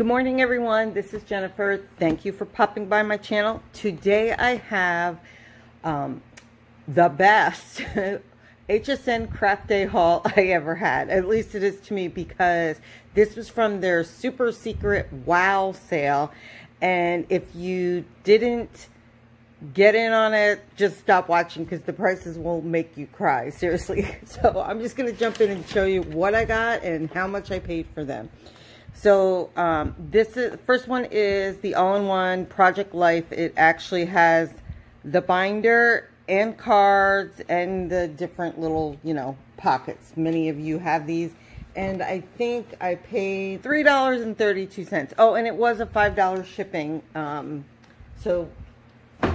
Good morning, everyone. This is Jennifer. Thank you for popping by my channel. Today I have um, the best HSN craft day haul I ever had. At least it is to me because this was from their super secret wow sale. And if you didn't get in on it, just stop watching because the prices will make you cry. Seriously. So I'm just going to jump in and show you what I got and how much I paid for them. So um, this is first one is the all-in-one Project Life. It actually has the binder and cards and the different little, you know, pockets. Many of you have these. And I think I paid $3.32. Oh, and it was a $5 shipping. Um, so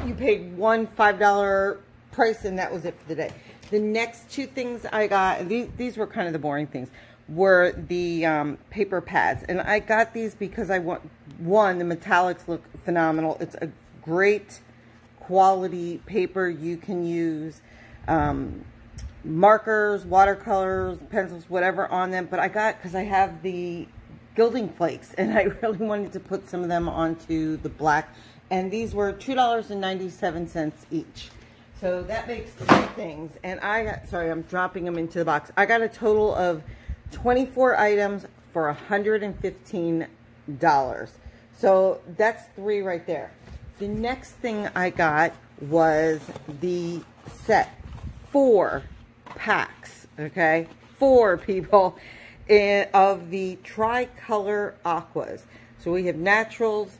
you paid one $5 price and that was it for the day. The next two things I got, these, these were kind of the boring things were the um, paper pads. And I got these because I want, one, the metallics look phenomenal. It's a great quality paper you can use. Um, markers, watercolors, pencils, whatever on them. But I got, because I have the gilding flakes, and I really wanted to put some of them onto the black. And these were $2.97 each. So that makes three things. And I got, sorry, I'm dropping them into the box. I got a total of 24 items for $115. So that's three right there. The next thing I got was the set. Four packs, okay? Four people in, of the tricolor aquas. So we have naturals,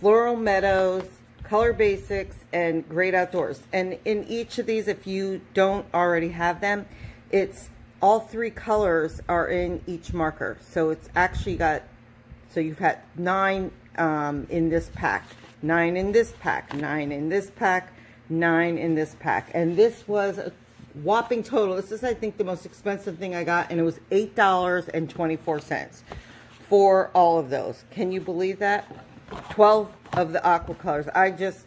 floral meadows, color basics, and great outdoors. And in each of these, if you don't already have them, it's all three colors are in each marker. So it's actually got, so you've had nine um, in this pack, nine in this pack, nine in this pack, nine in this pack. And this was a whopping total. This is, I think, the most expensive thing I got, and it was $8.24 for all of those. Can you believe that? 12 of the aqua colors. I just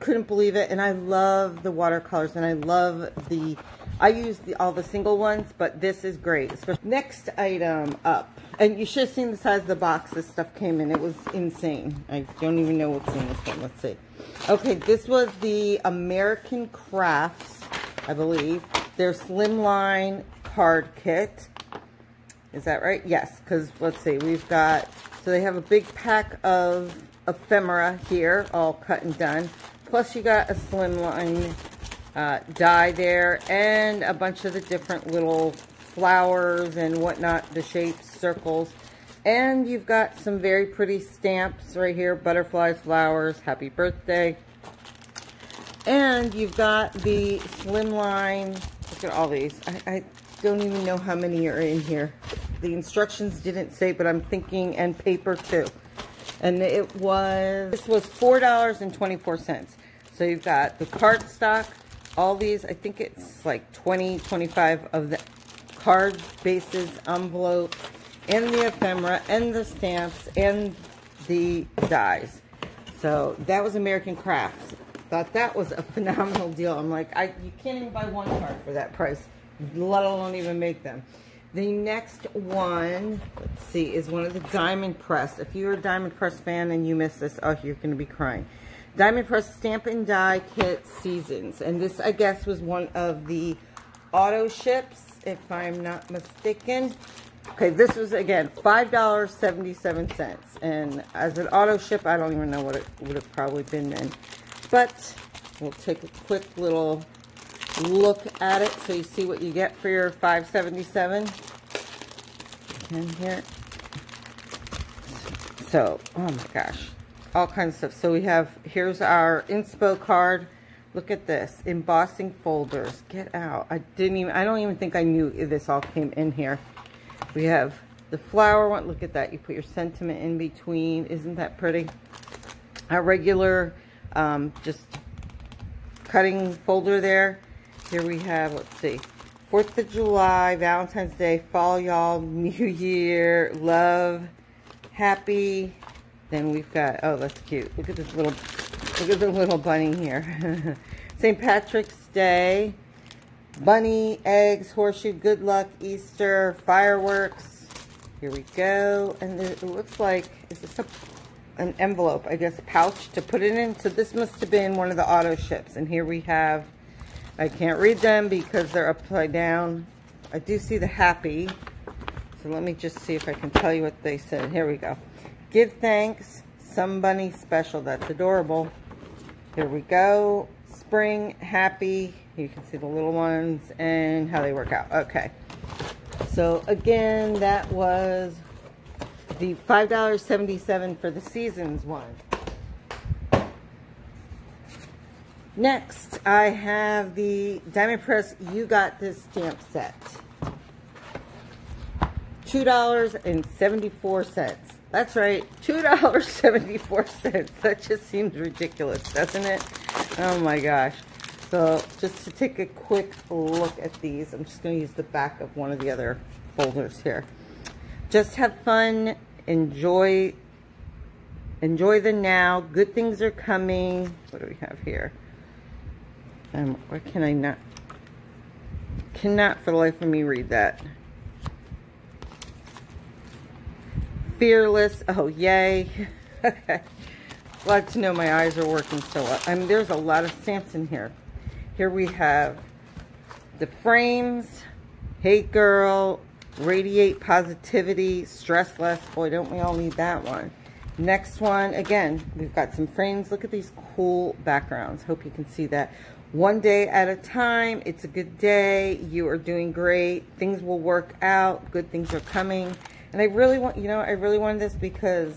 couldn't believe it, and I love the watercolors, and I love the I use the, all the single ones, but this is great. Next item up. And you should have seen the size of the box this stuff came in. It was insane. I don't even know what's in this one. Let's see. Okay, this was the American Crafts, I believe. Their Slimline card kit. Is that right? Yes, because let's see. We've got, so they have a big pack of ephemera here, all cut and done. Plus you got a Slimline uh, die there and a bunch of the different little flowers and whatnot, the shapes, circles. And you've got some very pretty stamps right here, butterflies, flowers, happy birthday. And you've got the slimline, look at all these. I, I don't even know how many are in here. The instructions didn't say, but I'm thinking, and paper too. And it was, this was $4.24. So you've got the cardstock, all these, I think it's like 20, 25 of the cards, bases, envelopes, and the ephemera, and the stamps, and the dies. So that was American Crafts. Thought that was a phenomenal deal. I'm like, I you can't even buy one card for that price, let alone even make them. The next one, let's see, is one of the Diamond Press. If you're a Diamond Press fan and you miss this, oh, you're going to be crying. Diamond Press Stamp and Die Kit Seasons. And this, I guess, was one of the auto ships, if I'm not mistaken. Okay, this was, again, $5.77. And as an auto ship, I don't even know what it would have probably been then. But we'll take a quick little look at it so you see what you get for your 577 and here so oh my gosh all kinds of stuff. So we have, here's our inspo card. Look at this, embossing folders. Get out. I didn't even, I don't even think I knew this all came in here. We have the flower one. Look at that. You put your sentiment in between. Isn't that pretty? Our regular, um, just cutting folder there. Here we have, let's see, 4th of July, Valentine's Day, Fall Y'all, New Year, Love, Happy, then we've got, oh, that's cute. Look at this little, look at the little bunny here. St. Patrick's Day, bunny, eggs, horseshoe, good luck, Easter, fireworks, Here we go. And it looks like, is this a, an envelope, I guess, pouch to put it in? So this must have been one of the auto ships. And here we have, I can't read them because they're upside down. I do see the happy. So let me just see if I can tell you what they said. Here we go. Give thanks. Somebody special. That's adorable. Here we go. Spring, happy. You can see the little ones and how they work out. Okay. So again, that was the $5.77 for the seasons one. Next, I have the Diamond Press You Got This stamp set. $2.74. That's right, $2.74. That just seems ridiculous, doesn't it? Oh my gosh. So just to take a quick look at these, I'm just going to use the back of one of the other folders here. Just have fun, enjoy, enjoy the now. Good things are coming. What do we have here? Um, why can I not, cannot for the life of me read that. Fearless, oh yay. Glad to know my eyes are working so well. I mean, there's a lot of stamps in here. Here we have the frames, hate girl, radiate positivity, stress less. Boy, don't we all need that one. Next one, again, we've got some frames. Look at these cool backgrounds. Hope you can see that. One day at a time. It's a good day. You are doing great. Things will work out. Good things are coming. And I really want, you know, I really wanted this because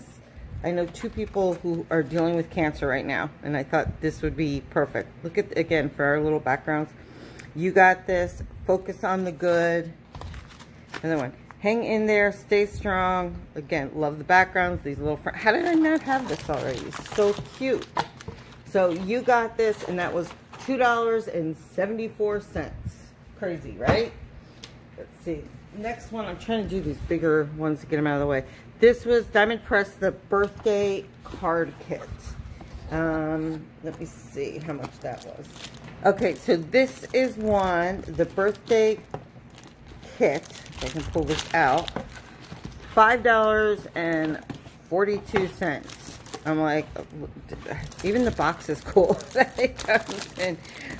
I know two people who are dealing with cancer right now. And I thought this would be perfect. Look at, again, for our little backgrounds. You got this. Focus on the good. Another one. Hang in there. Stay strong. Again, love the backgrounds. These little, how did I not have this already? So cute. So you got this, and that was $2.74. Crazy, right? Let's see. Next one, I'm trying to do these bigger ones to get them out of the way. This was Diamond Press, the birthday card kit. Um, let me see how much that was. Okay, so this is one, the birthday kit. I can pull this out. $5.42. I'm like, even the box is cool.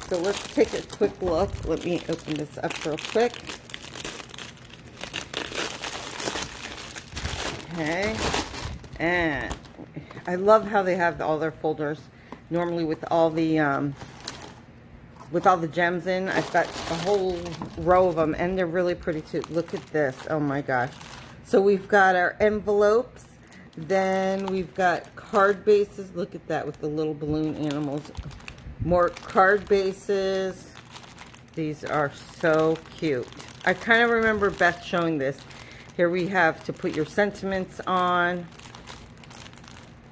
So let's take a quick look. Let me open this up real quick. Okay. And I love how they have all their folders. Normally with all the um, with all the gems in. I've got a whole row of them and they're really pretty too. Look at this. Oh my gosh. So we've got our envelopes then we've got card bases. Look at that with the little balloon animals. More card bases. These are so cute. I kind of remember Beth showing this. Here we have to put your sentiments on.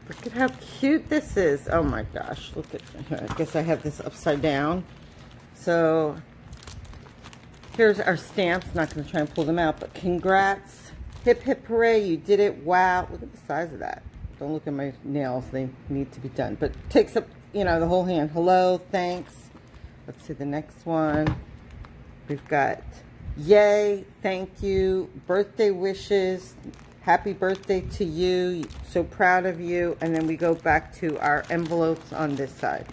Look at how cute this is. Oh my gosh. Look at, I guess I have this upside down. So here's our stamps. Not going to try and pull them out, but congrats Hip hip hooray, you did it. Wow. Look at the size of that. Don't look at my nails. They need to be done. But takes up, you know, the whole hand. Hello, thanks. Let's see the next one. We've got yay, thank you, birthday wishes, happy birthday to you, so proud of you. And then we go back to our envelopes on this side.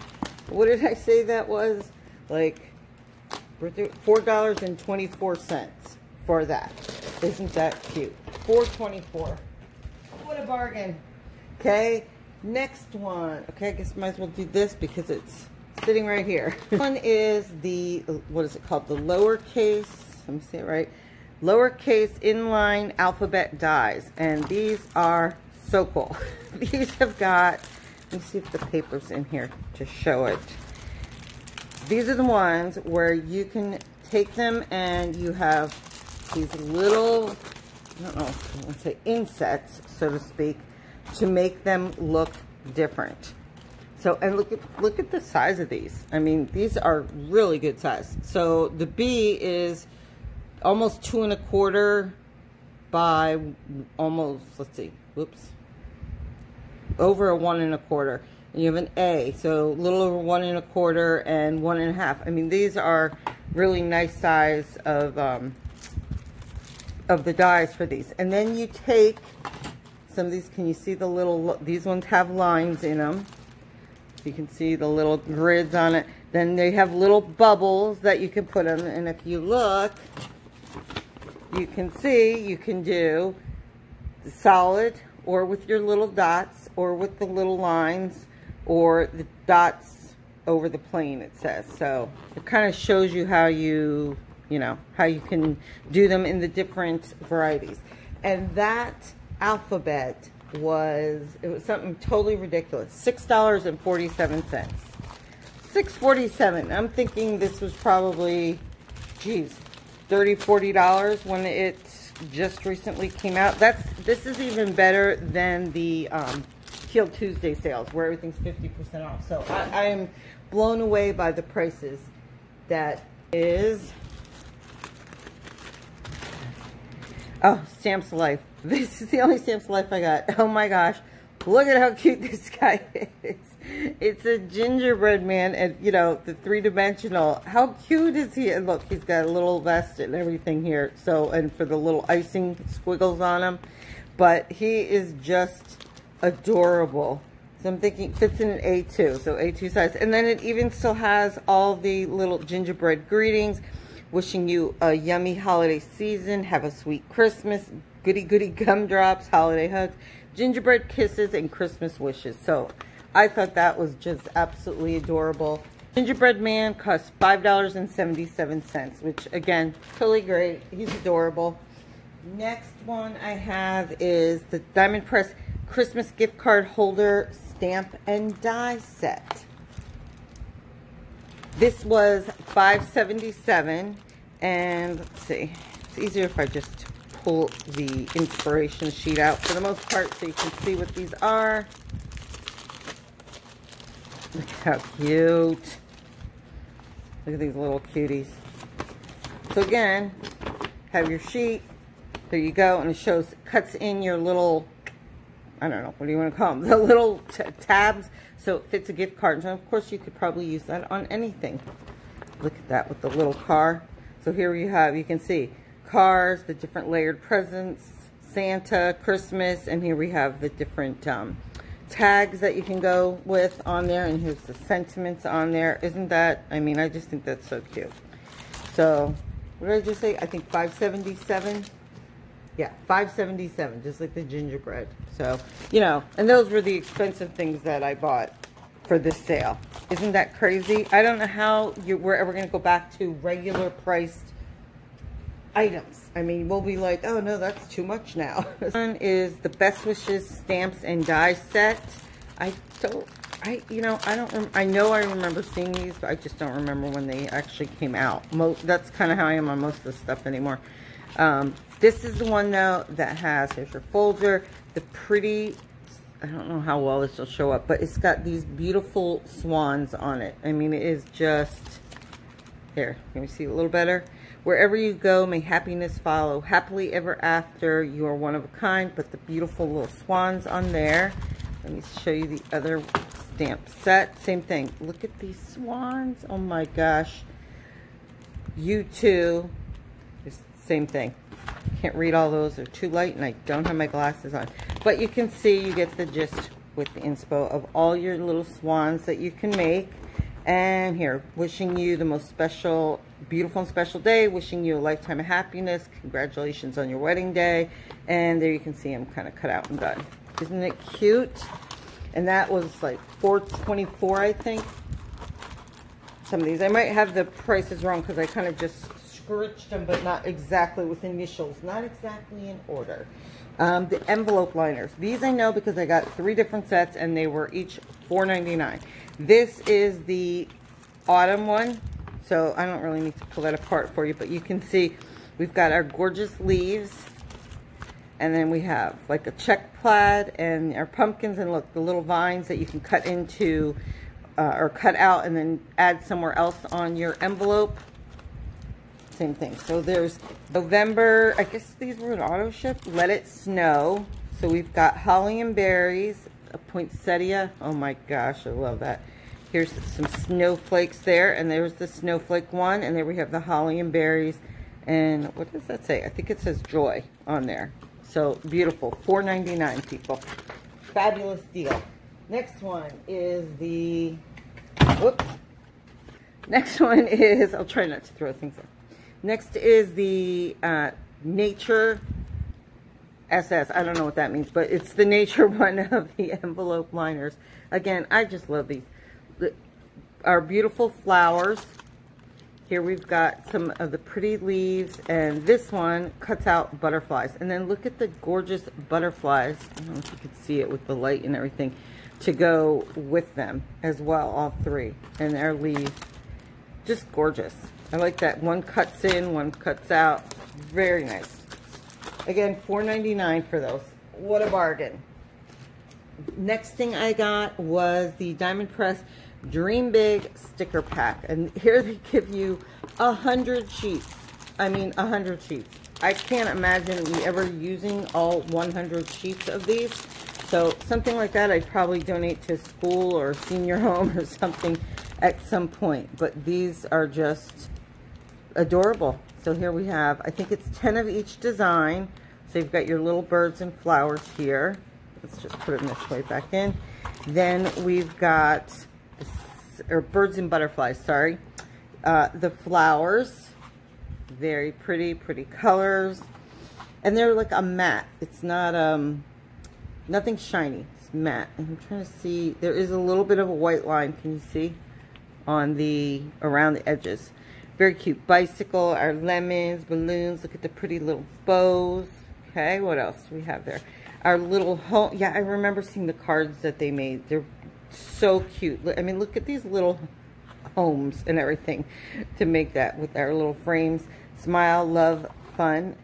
What did I say that was? Like, $4.24 for that. Isn't that cute? 424 What a bargain. Okay, next one. Okay, I guess might as well do this because it's sitting right here. one is the, what is it called? The lowercase, let me say it right. Lowercase inline alphabet dies. And these are so cool. these have got, let me see if the paper's in here to show it. These are the ones where you can take them and you have these little, I don't know, let's say insets, so to speak, to make them look different. So, and look at, look at the size of these. I mean, these are really good size. So the B is almost two and a quarter by almost, let's see, whoops, over a one and a quarter. And you have an A, so a little over one and a quarter and one and a half. I mean, these are really nice size of um, of the dies for these. And then you take some of these, can you see the little, these ones have lines in them. You can see the little grids on it. Then they have little bubbles that you can put them. And if you look, you can see you can do the solid or with your little dots or with the little lines or the dots over the plane it says. So it kind of shows you how you you know how you can do them in the different varieties. And that alphabet was it was something totally ridiculous six dollars and 47 cents. 647 i'm thinking this was probably geez 30 40 dollars when it just recently came out that's this is even better than the um Tuesday sales where everything's 50% off. So I, I am blown away by the prices. That is, oh, Stamps Life. This is the only Stamps Life I got. Oh my gosh. Look at how cute this guy is. It's a gingerbread man and, you know, the three-dimensional. How cute is he? And look, he's got a little vest and everything here. So, and for the little icing squiggles on him. But he is just adorable. So I'm thinking fits in an A2, so A2 size. And then it even still has all the little gingerbread greetings, wishing you a yummy holiday season, have a sweet Christmas, goody goody gumdrops, holiday hugs, gingerbread kisses, and Christmas wishes. So I thought that was just absolutely adorable. Gingerbread Man costs $5.77, which again, totally great. He's adorable. Next one I have is the Diamond Press Christmas gift card holder stamp and die set. This was 577 and let's see, it's easier if I just pull the inspiration sheet out for the most part so you can see what these are. Look how cute. Look at these little cuties. So again, have your sheet. There you go. And it shows, cuts in your little I don't know, what do you want to call them? The little tabs so it fits a gift card. And of course you could probably use that on anything. Look at that with the little car. So here you have, you can see cars, the different layered presents, Santa, Christmas, and here we have the different um, tags that you can go with on there. And here's the sentiments on there. Isn't that, I mean, I just think that's so cute. So, what did I just say? I think 577 yeah, 577 just like the gingerbread. So, you know, and those were the expensive things that I bought for this sale. Isn't that crazy? I don't know how you, we're ever going to go back to regular priced items. I mean, we'll be like, oh no, that's too much now. this one is the Best Wishes Stamps and Die set. I don't, I, you know, I don't, I know I remember seeing these, but I just don't remember when they actually came out. Mo that's kind of how I am on most of the stuff anymore. Um, this is the one, though, that has, here's your folder, the pretty, I don't know how well this will show up, but it's got these beautiful swans on it. I mean, it is just, here, can we see a little better? Wherever you go, may happiness follow. Happily ever after, you are one of a kind, but the beautiful little swans on there. Let me show you the other stamp set. Same thing. Look at these swans. Oh my gosh. You too. Same thing. Can't read all those. They're too light and I don't have my glasses on. But you can see, you get the gist with the inspo of all your little swans that you can make. And here, wishing you the most special, beautiful and special day. Wishing you a lifetime of happiness. Congratulations on your wedding day. And there you can see them kind of cut out and done. Isn't it cute? And that was like 424 I think. Some of these. I might have the prices wrong because I kind of just scritched them, but not exactly with initials, not exactly in order. Um, the envelope liners. These I know because I got three different sets and they were each $4.99. This is the autumn one, so I don't really need to pull that apart for you, but you can see we've got our gorgeous leaves and then we have like a check plaid and our pumpkins and look, the little vines that you can cut into uh, or cut out and then add somewhere else on your envelope same thing. So there's November, I guess these were an auto ship. Let It Snow. So we've got Holly and Berries, a poinsettia. Oh my gosh, I love that. Here's some snowflakes there, and there's the snowflake one, and there we have the Holly and Berries, And what does that say? I think it says joy on there. So beautiful. $4.99, people. Fabulous deal. Next one is the, whoops. Next one is, I'll try not to throw things up. Next is the uh, Nature SS. I don't know what that means, but it's the Nature one of the envelope liners. Again, I just love these. Our beautiful flowers here we've got some of the pretty leaves, and this one cuts out butterflies. And then look at the gorgeous butterflies. I don't know if you can see it with the light and everything, to go with them as well, all three. And their leaves, just gorgeous. I like that. One cuts in, one cuts out. Very nice. Again, $4.99 for those. What a bargain. Next thing I got was the Diamond Press Dream Big sticker pack. And here they give you a hundred sheets. I mean, a hundred sheets. I can't imagine me ever using all 100 sheets of these. So something like that I'd probably donate to school or senior home or something at some point. But these are just adorable. So here we have, I think it's 10 of each design. So you've got your little birds and flowers here. Let's just put them this way back in. Then we've got or birds and butterflies, sorry. Uh, the flowers, very pretty, pretty colors. And they're like a matte. It's not, um, nothing shiny. It's matte. And I'm trying to see, there is a little bit of a white line, can you see? On the, around the edges. Very cute. Bicycle, our lemons, balloons. Look at the pretty little bows. Okay, what else do we have there? Our little home. Yeah, I remember seeing the cards that they made. They're so cute. I mean, look at these little homes and everything to make that with our little frames. Smile, love, fun.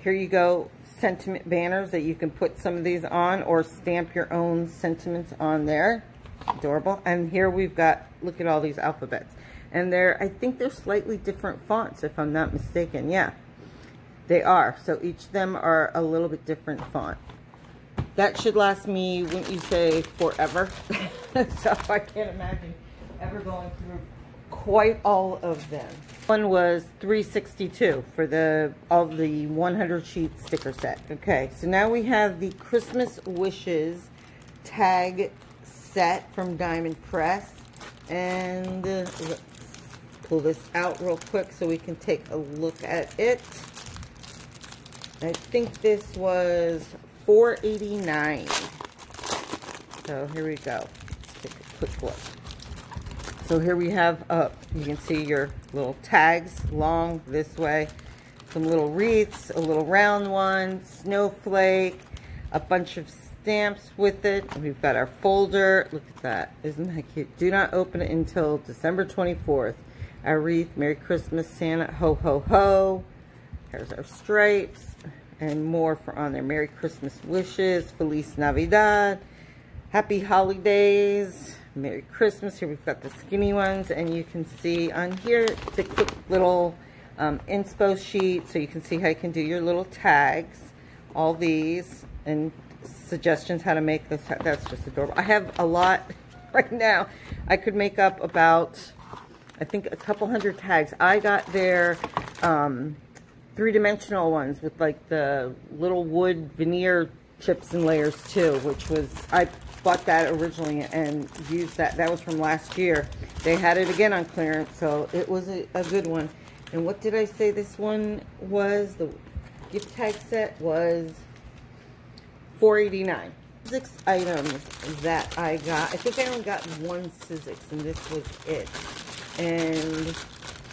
Here you go, sentiment banners that you can put some of these on or stamp your own sentiments on there. Adorable. And here we've got, look at all these alphabets. And they're, I think they're slightly different fonts if I'm not mistaken. Yeah, they are. So each of them are a little bit different font. That should last me, wouldn't you say, forever? so I can't imagine ever going through quite all of them. One was 362 for the all the 100 sheet sticker set. Okay, so now we have the Christmas Wishes tag set from Diamond Press. And uh, let's pull this out real quick so we can take a look at it. I think this was 489 So here we go. Let's take a quick look. So here we have, uh, you can see your little tags long this way. Some little wreaths, a little round one, snowflake, a bunch of stamps with it. We've got our folder. Look at that. Isn't that cute? Do not open it until December 24th. Our wreath, Merry Christmas, Santa, ho, ho, ho. Here's our stripes and more for on there. Merry Christmas wishes, Feliz Navidad, Happy Holidays, Merry Christmas. Here we've got the skinny ones, and you can see on here the quick little um, inspo sheet, so you can see how you can do your little tags, all these, and suggestions how to make this. That's just adorable. I have a lot right now. I could make up about, I think, a couple hundred tags. I got their... Um, three-dimensional ones with like the little wood veneer chips and layers too, which was, I bought that originally and used that. That was from last year. They had it again on clearance, so it was a, a good one. And what did I say this one was? The gift tag set was 489 Six items that I got. I think I only got one Sizzix, and this was it. And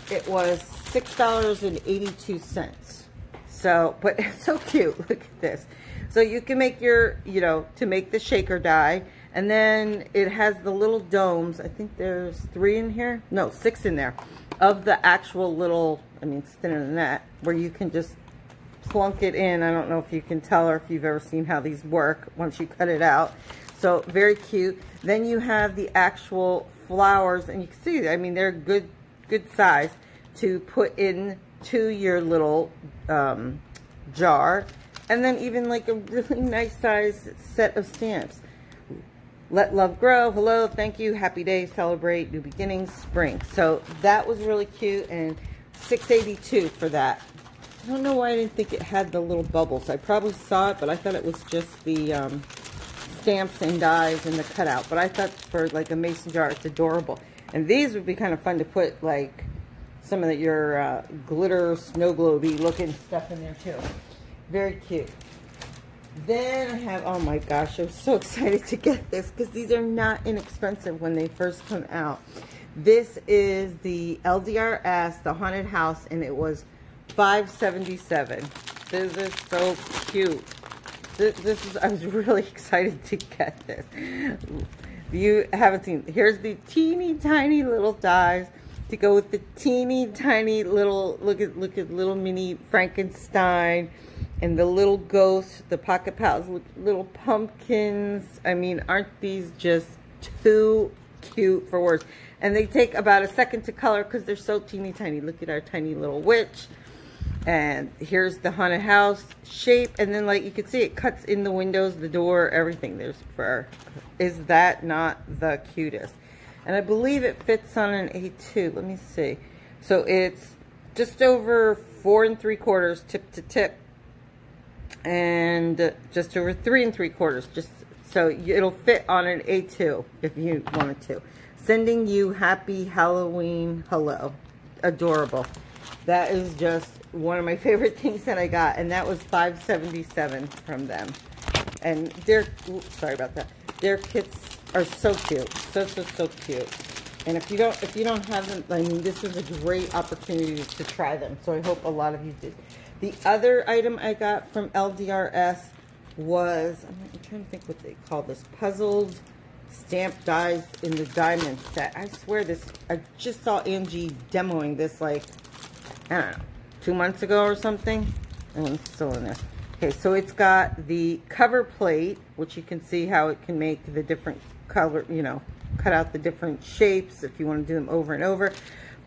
it was $6.82. So, but it's so cute. Look at this. So you can make your, you know, to make the shaker die. And then it has the little domes. I think there's three in here. No, six in there. Of the actual little, I mean, it's thinner than that. Where you can just plunk it in. I don't know if you can tell or if you've ever seen how these work once you cut it out. So very cute. Then you have the actual flowers. And you can see, I mean, they're good, good size to put in to your little um, jar. And then even like a really nice size set of stamps. Let love grow. Hello, thank you. Happy day. Celebrate new beginnings. Spring. So that was really cute and 682 for that. I don't know why I didn't think it had the little bubbles. I probably saw it, but I thought it was just the um, stamps and dies and the cutout. But I thought for like a mason jar, it's adorable. And these would be kind of fun to put like some of the, your uh, glitter snow globy looking stuff in there too. Very cute. Then I have, oh my gosh, I'm so excited to get this because these are not inexpensive when they first come out. This is the LDRS, the haunted house, and it was 577. This is so cute. This, this is, I was really excited to get this. You haven't seen, here's the teeny tiny little dies to go with the teeny tiny little, look at, look at little mini Frankenstein and the little ghosts, the pocket pals, little pumpkins. I mean, aren't these just too cute for words? And they take about a second to color because they're so teeny tiny. Look at our tiny little witch. And here's the haunted house shape. And then like you can see it cuts in the windows, the door, everything. There's fur. Is that not the cutest? And I believe it fits on an A2. Let me see. So it's just over four and three quarters tip to tip and just over three and three quarters. Just so it'll fit on an A2 if you wanted to. Sending you happy Halloween hello. Adorable. That is just one of my favorite things that I got, and that was 577 from them. And their, oops, sorry about that. Their kits are so cute, so so so cute. And if you don't, if you don't have them, I mean, this is a great opportunity to try them. So I hope a lot of you did. The other item I got from LDRS was, I'm trying to think what they call this, puzzled stamp dies in the diamond set. I swear this, I just saw Angie demoing this like, I don't know, two months ago or something. And it's still in there. Okay, so it's got the cover plate, which you can see how it can make the different color, you know, cut out the different shapes if you want to do them over and over.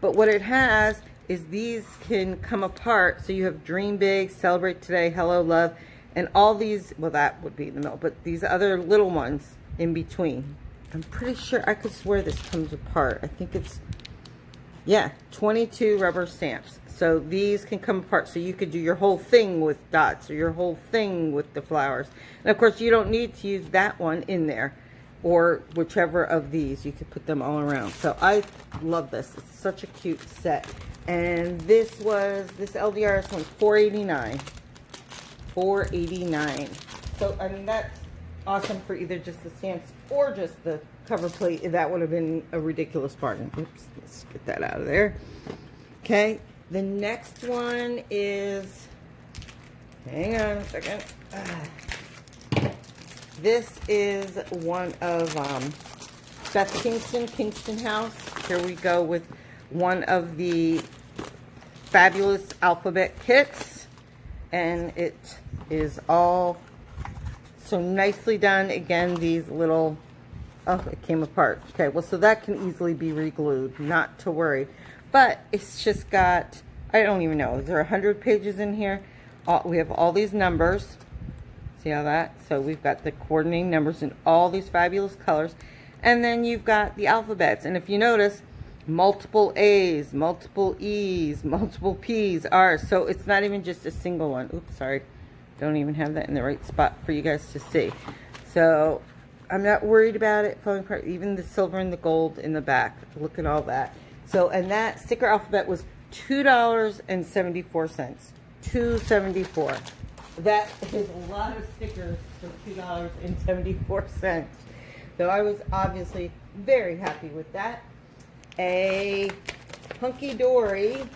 But what it has is these can come apart. So you have Dream Big, Celebrate Today, Hello Love, and all these, well that would be in the middle, but these other little ones in between. I'm pretty sure, I could swear this comes apart. I think it's, yeah, 22 rubber stamps. So these can come apart. So you could do your whole thing with dots or your whole thing with the flowers. And of course you don't need to use that one in there or whichever of these. You could put them all around. So I love this. It's such a cute set. And this was, this LDRS one, 489 489 So, I mean, that's awesome for either just the stamps or just the cover plate. That would have been a ridiculous bargain. Oops, let's get that out of there. Okay, the next one is, hang on a second. Ah. This is one of um, Beth Kingston, Kingston House. Here we go with one of the fabulous alphabet kits. And it is all so nicely done. Again, these little, oh, it came apart. Okay, well, so that can easily be reglued, not to worry. But it's just got, I don't even know, is there 100 pages in here? All, we have all these numbers. See how that? So we've got the coordinating numbers in all these fabulous colors. And then you've got the alphabets. And if you notice, multiple A's, multiple E's, multiple P's, R's. So it's not even just a single one. Oops, sorry. Don't even have that in the right spot for you guys to see. So I'm not worried about it falling apart. Even the silver and the gold in the back. Look at all that. So, and that sticker alphabet was $2.74. 274 That is a lot of stickers for $2.74. So I was obviously very happy with that a Hunkydory.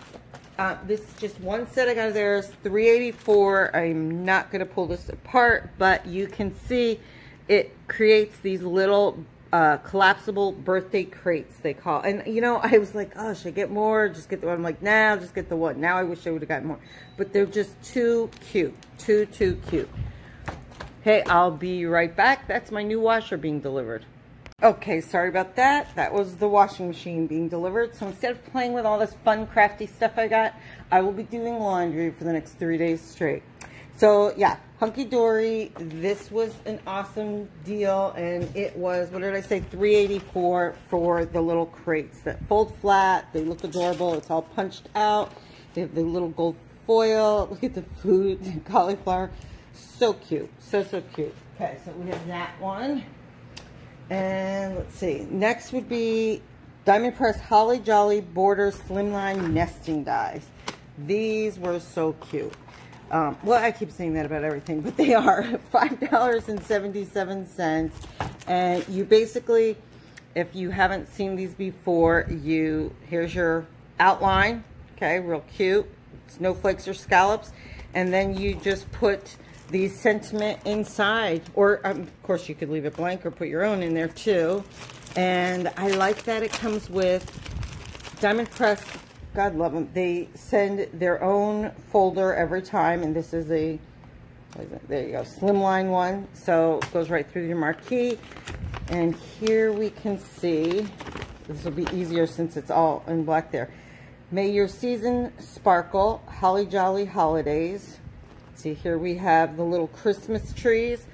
Uh, this is just one set I got there is 384. I'm not going to pull this apart, but you can see it creates these little uh, collapsible birthday crates, they call. And, you know, I was like, oh, should I get more? Just get the one. I'm like, nah, just get the one. Now I wish I would have gotten more. But they're just too cute. Too, too cute. Hey, I'll be right back. That's my new washer being delivered. Okay, sorry about that. That was the washing machine being delivered. So instead of playing with all this fun, crafty stuff I got, I will be doing laundry for the next three days straight. So yeah, Hunkydory, this was an awesome deal. And it was, what did I say, 384 for the little crates that fold flat. They look adorable. It's all punched out. They have the little gold foil. Look at the food, the cauliflower. So cute. So, so cute. Okay, so we have that one. And let's see. Next would be Diamond Press Holly Jolly Border Slimline Nesting Dies. These were so cute. Um, well, I keep saying that about everything, but they are $5.77. And you basically, if you haven't seen these before, you, here's your outline. Okay, real cute. Snowflakes or scallops. And then you just put the sentiment inside. Or, um, of course, you could leave it blank or put your own in there too. And I like that it comes with Diamond Press. God love them. They send their own folder every time. And this is a, is there you go, slimline one. So it goes right through your marquee. And here we can see, this will be easier since it's all in black there. May your season sparkle, holly jolly holidays. See, here we have the little Christmas trees.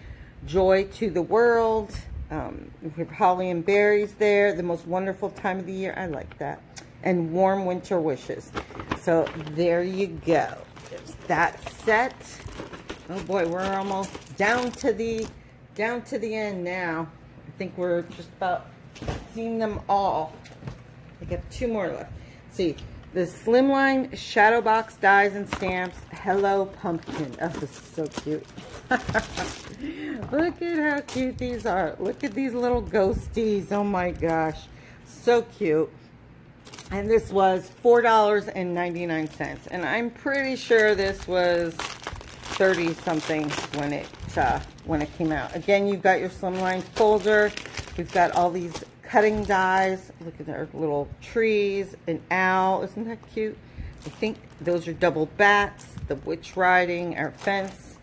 Joy to the world. Um, we have holly and berries there. The most wonderful time of the year. I like that. And warm winter wishes. So there you go. There's that set. Oh boy, we're almost down to the down to the end now. I think we're just about seeing them all. I got two more left. See, the Slimline Shadow Box Dies and Stamps Hello Pumpkin. Oh, this is so cute. Look at how cute these are. Look at these little ghosties. Oh my gosh. So cute. And this was $4.99. And I'm pretty sure this was 30 something when it uh, when it came out. Again, you've got your slimline folder. We've got all these cutting dies. Look at their little trees, an owl. Isn't that cute? I think those are double bats, the witch riding, our fence.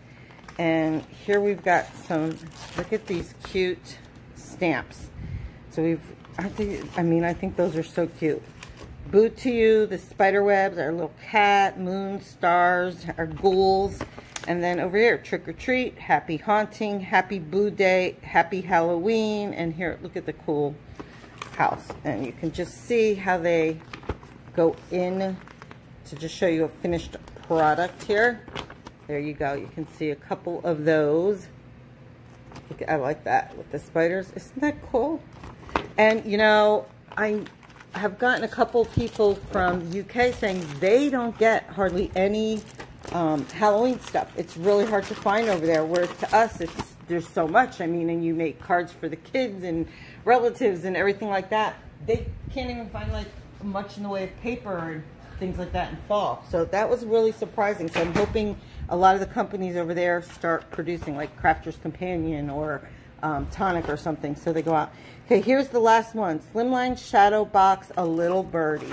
And here we've got some, look at these cute stamps. So we've, aren't they, I mean, I think those are so cute. Boo to you, the spider webs, our little cat, moon, stars, our ghouls. And then over here, trick or treat, happy haunting, happy boo day, happy Halloween. And here, look at the cool house. And you can just see how they go in to just show you a finished product here. There you go. You can see a couple of those. I like that with the spiders. Isn't that cool? And, you know, I have gotten a couple people from UK saying they don't get hardly any um, Halloween stuff. It's really hard to find over there, whereas to us, it's there's so much. I mean, and you make cards for the kids and relatives and everything like that. They can't even find like much in the way of paper and things like that in fall. So that was really surprising. So I'm hoping a lot of the companies over there start producing like Crafter's Companion or um, Tonic or something. So they go out. Okay, here's the last one. Slimline Shadow Box, A Little Birdie.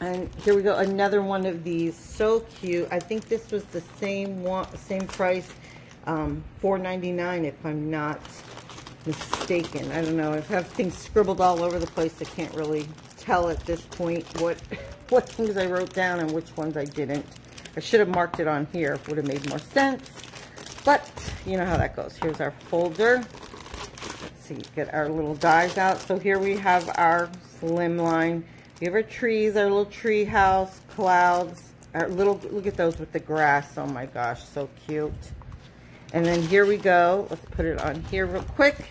And here we go, another one of these. So cute. I think this was the same one, same price um, $4.99 if I'm not mistaken. I don't know. I have things scribbled all over the place. I can't really tell at this point what what things I wrote down and which ones I didn't. I should have marked it on here. It would have made more sense. But you know how that goes. Here's our folder. See, get our little dies out. So here we have our slimline. We have our trees, our little tree house, clouds, our little, look at those with the grass. Oh my gosh, so cute. And then here we go. Let's put it on here real quick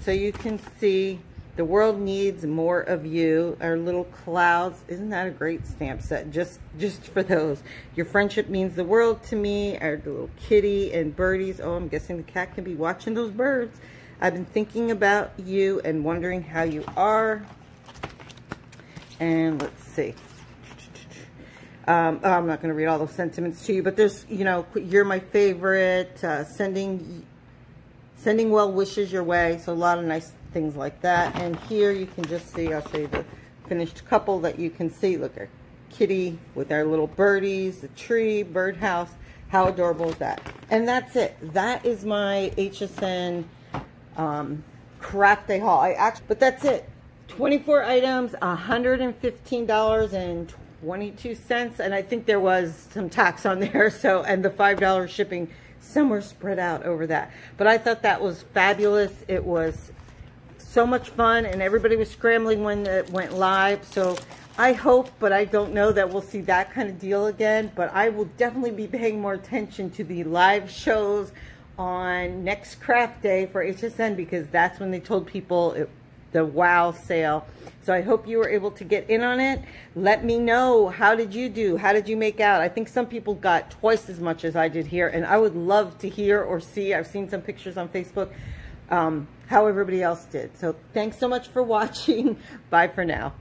so you can see the world needs more of you. Our little clouds. Isn't that a great stamp set? Just just for those. Your friendship means the world to me. Our little kitty and birdies. Oh, I'm guessing the cat can be watching those birds. I've been thinking about you and wondering how you are. And let's see. Um, oh, I'm not going to read all those sentiments to you, but there's, you know, you're my favorite, uh, sending, sending well wishes your way. So a lot of nice things like that. And here you can just see, I'll show you the finished couple that you can see. Look, our kitty with our little birdies, the tree, birdhouse. How adorable is that? And that's it. That is my HSN um, day haul. I actually, but that's it. 24 items, $115 and 22 cents and I think there was some tax on there so and the five dollar shipping somewhere spread out over that but I thought that was fabulous it was so much fun, and everybody was scrambling when it went live. So I hope, but I don't know that we'll see that kind of deal again. But I will definitely be paying more attention to the live shows on next craft day for HSN because that's when they told people it, the wow sale. So I hope you were able to get in on it. Let me know, how did you do? How did you make out? I think some people got twice as much as I did here, and I would love to hear or see. I've seen some pictures on Facebook, um, how everybody else did. So thanks so much for watching. Bye for now.